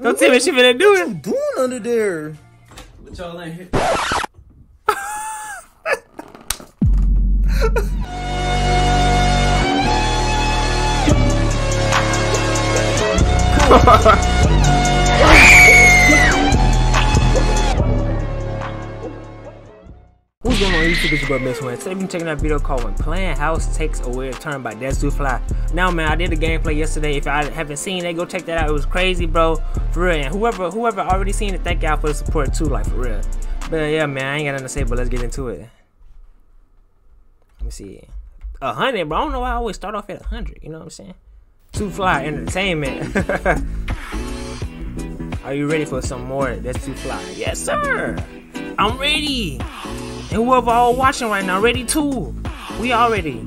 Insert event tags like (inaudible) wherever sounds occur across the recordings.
Don't tell me she finna do What you it. doing under there? But y'all ain't here. (laughs) What's going on YouTube? It's your boy MixWind. Today we checking out a video called When Playing House Takes a Weird Turn by Desu Fly. Now man, I did a gameplay yesterday. If I haven't seen it, go check that out. It was crazy, bro. For real. And whoever whoever already seen it, thank y'all for the support too, like for real. But yeah, man, I ain't got nothing to say, but let's get into it. Let me see. A hundred, bro. I don't know why I always start off at a hundred, you know what I'm saying? Two Fly Entertainment. (laughs) Are you ready for some more? That's Too Fly. Yes, sir. I'm ready. And whoever all watching right now, ready too. We all ready.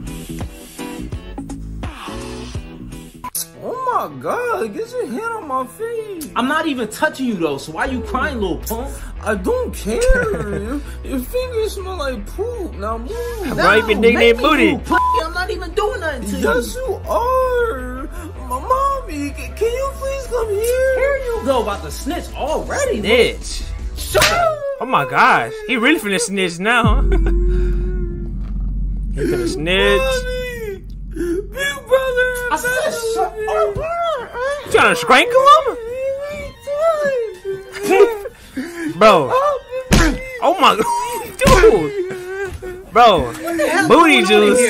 Oh my god, get your hand on my face. I'm not even touching you though, so why you crying, little punk? I don't care. your, (laughs) your fingers smell like poop. Now move. Bro, you been digging make that booty. move. I'm not even doing nothing to you. Yes, you. you are. My mommy, can, can you please come here? Here you go about the snitch already, man. Bitch. Shut up. Oh my gosh. He really finna snitch now. (laughs) he finna snitch. Mommy, big brother. I said shut up. You trying to strangle him? (laughs) Bro. Oh my (laughs) Dude. Bro. Booty going on in juice.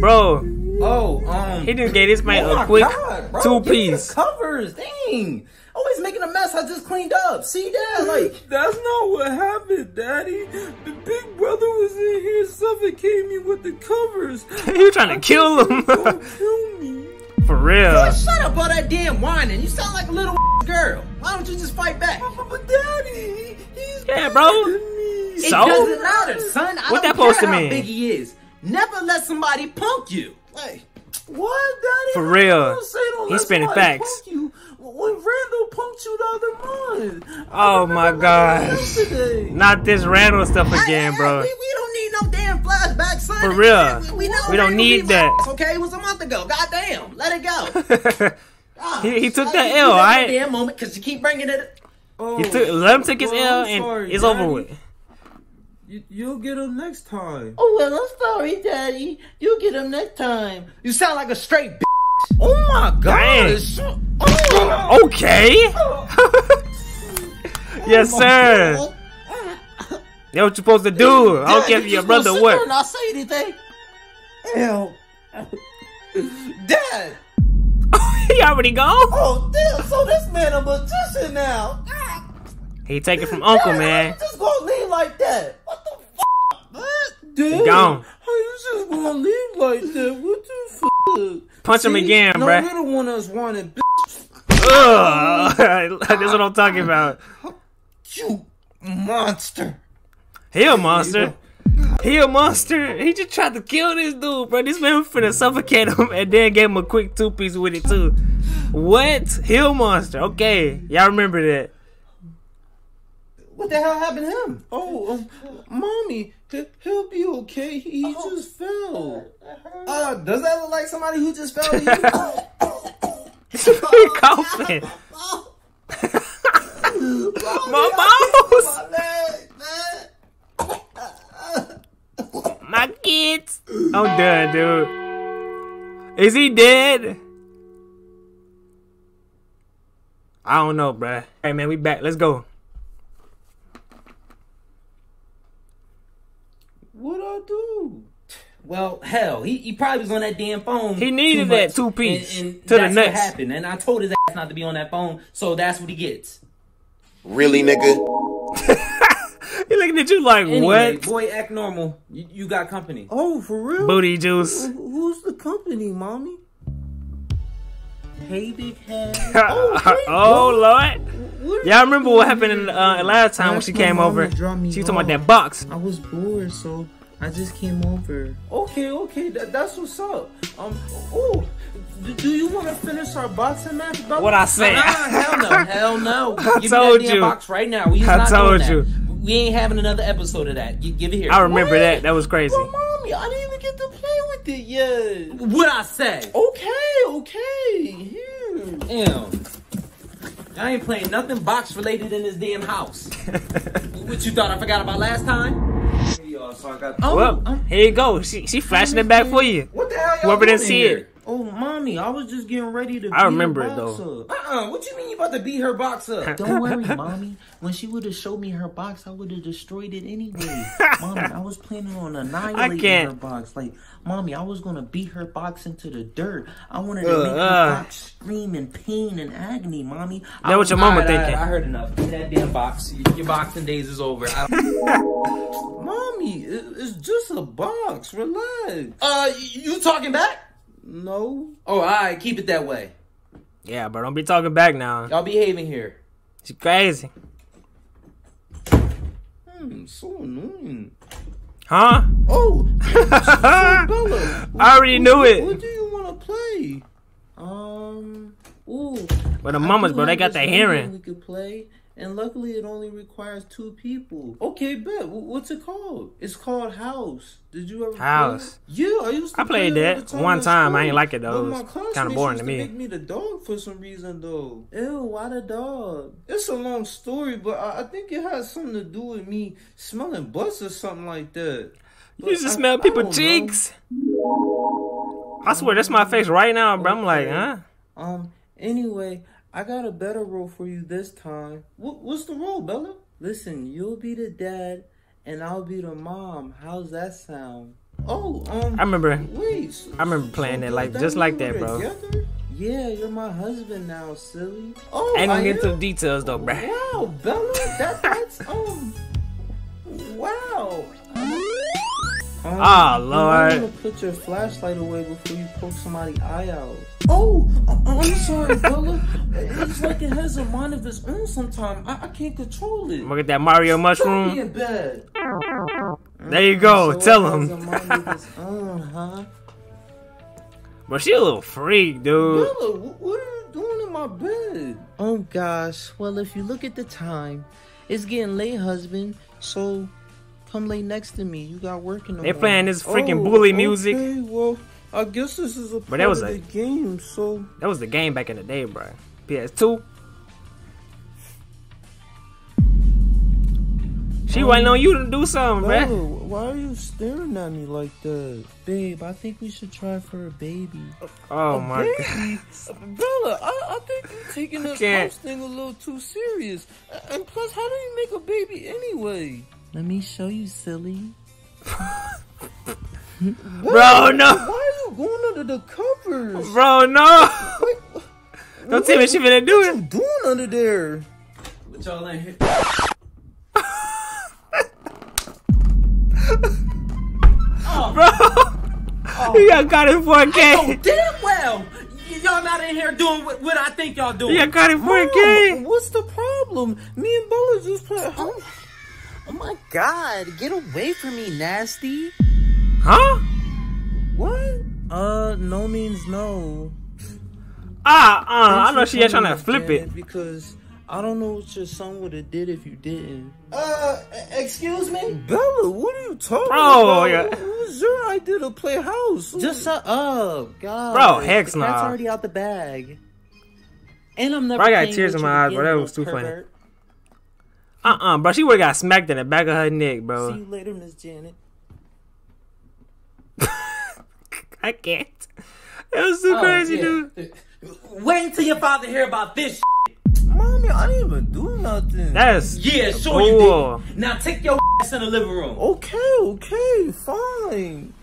Bro. Oh, um. He just gave this man oh a quick God, bro, two give me the piece. covers, dang. Always making a mess. I just cleaned up. See that? Like, That's not what happened, Daddy. The big brother was in here suffocating me with the covers. (laughs) You're trying to kill him? Kill me. For real. shut up all that damn whining. You sound like a little (laughs) girl. Why don't you just fight back? But Daddy, he's Yeah, bro. me. It So? doesn't matter, son. I What don't that supposed care to how mean? big he is. Never let somebody punk you. Like, What, Daddy? For real. you gonna say don't He's spinning facts. You when Randall punked you the other month. Oh my gosh. Not this Randall stuff again, I- I- bro. We, we don't need no damn flashback, son. For real. We, we, We don't need that. ass, Okay, it was a month ago. Goddamn, let it go. Ah, He- he took that L, you that alright? Damn moment, cause you keep bringing it. Oh, He took, let him take his well, L and sorry, it's Daddy. over with. You, you'll get them next time. Oh well, I'm sorry, Daddy. You'll get them next time. You sound like a straight. B- Oh my Dang. gosh. Oh. Okay. (laughs) yes, oh, sir. That's what you supposed to do. I don't care if your brother or what. Not say anything. Hell. (laughs) Dad. (laughs) he already gone. Oh damn! So this man a magician now. He take it from Uncle, Dad, man. How you just gonna leave like that? What the fuck? What? Dude, gone. How you just gonna leave like that? What the fuck? Punch him See? again, no, bruh. you're the one that's wanted. Ugh. (laughs) That's what I'm talking about. You monster. He a monster. He a monster. He just tried to kill this dude, bro. This man was finna suffocate him and then gave him a quick two piece with it too. What? Hill monster. Okay, y'all remember that. What the hell happened to him? Oh, um, mommy, he'll be okay. He Oh. just fell. Uh, uh, uh-huh. uh, does that look like somebody who just fell to (laughs) he coughing. (laughs) My balls. My kids. I'm done, dude. Is he dead? I don't know, bruh. Hey, man, we back. Let's go. What I do? Well, hell, he, he probably was on that damn phone. He needed that two-piece and, and to the that's. What happened, and I told his ass not to be on that phone, so that's what he gets. Really, nigga? (laughs) He looking at you like, Anyway, what? boy, act normal. You, you got company. Oh, for real? Booty juice. Who- Who's the company, mommy? Hey, big head. (laughs) oh, oh, Lord. What Y'all remember what happened in, uh, last time when she came over? She was talking about that box. I was bored, so I just came over. Okay, okay, that, that's what's up. Um, oh, do, do you want to finish our boxing match? brother? What I say? Nah, hell no, (laughs) hell no. I Give told me that you. box right now. We I not told doing you. That. We ain't having another episode of that. Give it here. I remember What? that. That was crazy. But mommy, I didn't even get to play with it yet. What I say? Okay, okay, here. Damn. I ain't playing nothing box related in this damn house. (laughs) what you thought I forgot about last time? Y'all, so I got. Oh, well, here you go. She she flashing it back for you. what the hell y'all Whoever didn't see here? it. Oh, mommy, I was just getting ready to. I beat remember her it, though. up. Uh-uh, what you mean you about to beat her box up? (laughs) Don't worry, mommy. When she would have showed me her box, I would have destroyed it anyway. (laughs) mommy, I was planning on annihilating can't. her box. Like, mommy, I was gonna beat her box into the dirt. I wanted to Ugh, make her uh. box scream in pain and agony, mommy. I That what was- your mama Alright, alright, thinking. I heard enough. Get that damn box. Your boxing days is over. (laughs) I- Mommy, it's just a box. Relax. uh, you talking back? No. Oh, alright, keep it that way. Yeah, but Don't be talking back now. Y'all behaving here. It's crazy. Hmm, so annoying. Huh? Oh, (laughs) I Bella. already knew it. What do you want to play? Um. Ooh. But the I mamas, do bro, they got this the hearing. We could play, and luckily it only requires two people. Okay, bet. Wh- What's it called? It's called House. Did you ever play House. it? Yeah, I used to. I played play that time one time. I ain't like it, though. But It was kinda boring to me. Make me the dog for some reason though. Ew, why the dog? It's a long story, but I, I think it has something to do with me smelling butts or something like that. You used to I- smell people's don't know. cheeks. I swear, that's my face right now, bro. I'm like, huh? Um. Anyway, I got a better role for you this time. What, what's the role, Bella? Listen, you'll be the dad, and I'll be the mom. How's that sound? Oh, um. I remember. Wait. so- I remember playing so it like- does just like that, bro. together? Yeah, you're my husband now, silly. Oh, I ain't gonna I get into the details though, bro. Wow, Bella, that, that's um, (laughs) wow. Um, Ah, you Lord. wanna put your flashlight away before you poke somebody's eye out. Oh, I- I'm sorry, (laughs) Bella. It's like it has a mind of its own. Sometimes I, I can't control it. Look at that Mario Don't be mushroom. in bed. There you go. So Tell it him. mind of own, huh? But she a little freak, dude. Bella, what are you doing in my bed? Oh gosh. Well, if you look at the time, it's getting late, husband. So come lay next to me. You got work in the They morning. playing this freaking Oh, bully music. Okay, well, I guess this is a part that was of a- the game. So That was the game back in the day, bro. PS2. She um, waiting on you to do something, Bella, bro. why are you staring at me like that, babe? I think we should try for a baby. Oh A my god. Bella, I, I think you're taking this house thing a little too serious. And plus, how do you make a baby anyway? Let me show you, silly. (laughs) Bro, no. Why are you going under the covers? Bro, no. Wait, Don't tell me she finna do what you doing under there? What y'all in here? (laughs) Bro. Oh. You got caught in Oh, 4K. damn well. Y'all not in here doing what, what I think y'all doing. You got caught in Mom, 4K. what's the problem? Me and Bella just playing. Oh, my god, get away from me, nasty. Huh? What? Uh, no means no. Ah, uh, I know Thanks she ain't trying to flip it. because I don't know what your son would have did if you didn't. Uh, excuse me? Bella, what are you talking Bro, about? yeah. It was your idea to play house. Just shut up, God. Bro, heck That's nah. already out the bag. And I'm never. Bro, I got tears in my eyes, bro. again, That was too funny. Pervert. Uh-uh, bro. She would have got smacked in the back of her neck, bro. See you later, Miss Janet. (laughs) I can't. That was too Oh, crazy, yeah. dude. Wait until your father hear about this. Mommy, I didn't even do nothing. That's Yeah, sure you cool. did. Now take your ass in the living room. okay, okay, fine.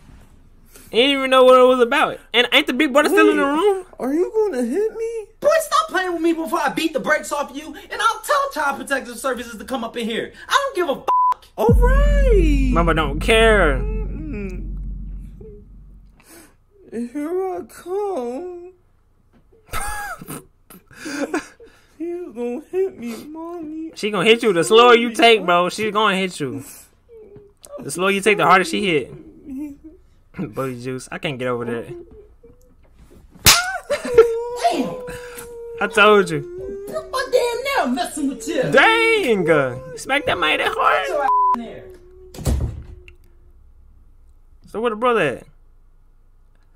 He didn't even know what it was about. And ain't the big brother still in the room? Are you gonna hit me? Boy, stop playing with me before I beat the brakes off you, and I'll tell Child Protective Services to come up in here. I don't give a f. All right. Mama don't care. Mm. Here I come. (laughs) He's gonna hit me, mommy. She gonna hit you. The slower you take, bro, she's gonna hit you. The slower you take, the harder she hit. (laughs) Booty juice. I can't get over that. I told you. My damn now messing with you. Dang! uh, Smack that man that hard. There. So where the brother at?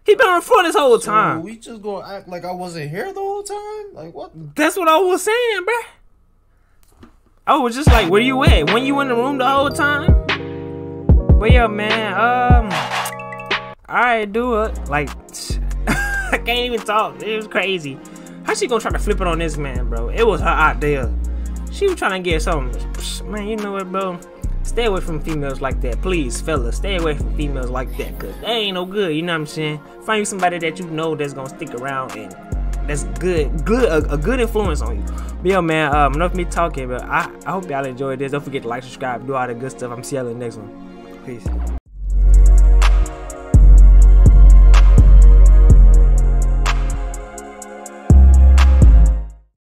He been on the floor this whole So time. we just gonna act like I wasn't here the whole time? Like what? That's what I was saying, bruh. I was just like, where you at? When you in the room the whole time? But yeah, man, um, I do it. Like, (laughs) I can't even talk. It was crazy. How she gonna try to flip it on this man, bro? It was her idea. She was trying to get something. Man, you know what, bro? Stay away from females like that, please, fellas. Stay away from females like that, cause they ain't no good. You know what I'm saying? Find you somebody that you know that's gonna stick around and that's good, good, a, a good influence on you. But yo, man, um, enough of me talking, but I, I hope y'all enjoyed this. Don't forget to like, subscribe, do all the good stuff. I'm see y'all in the next one. Peace.